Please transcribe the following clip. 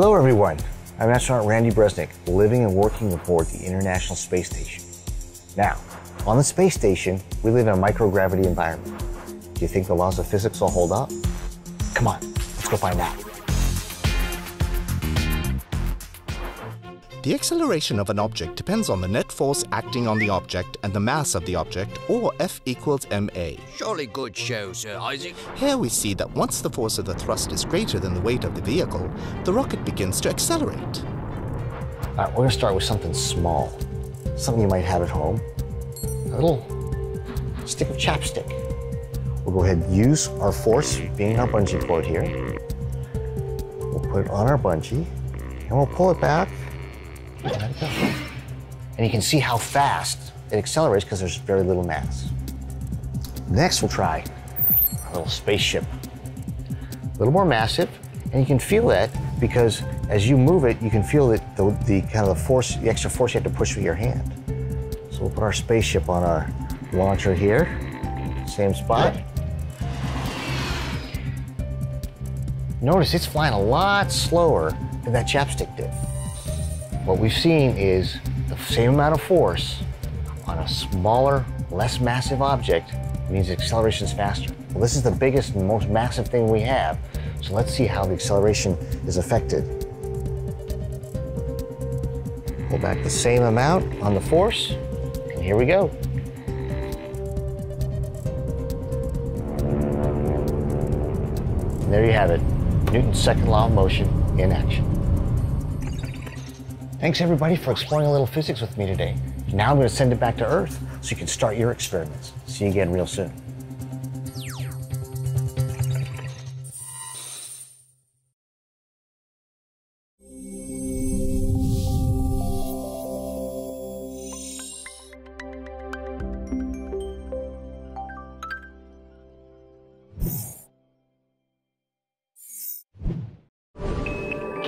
Hello, everyone. I'm astronaut Randy Bresnik, living and working aboard the International Space Station. Now, on the space station, we live in a microgravity environment. Do you think the laws of physics will hold up? Come on, let's go find out. The acceleration of an object depends on the net force acting on the object and the mass of the object, or F equals ma. Jolly good show, Sir Isaac. Here we see that once the force of the thrust is greater than the weight of the vehicle, the rocket begins to accelerate. All right, we're going to start with something small, something you might have at home. A little stick of chapstick. We'll go ahead and use our force, being our bungee cord here. We'll put it on our bungee, and we'll pull it back and you can see how fast it accelerates because there's very little mass. Next, we'll try a little spaceship. A little more massive, and you can feel that because as you move it, you can feel that the, the kind of the force, the extra force you have to push with your hand. So we'll put our spaceship on our launcher here, same spot. Notice it's flying a lot slower than that chapstick did. What we've seen is the same amount of force on a smaller, less massive object means acceleration is faster. Well, this is the biggest and most massive thing we have. So let's see how the acceleration is affected. Pull back the same amount on the force, and here we go. And there you have it, Newton's second law of motion in action. Thanks everybody for exploring a little physics with me today. Now I'm going to send it back to Earth so you can start your experiments. See you again real soon.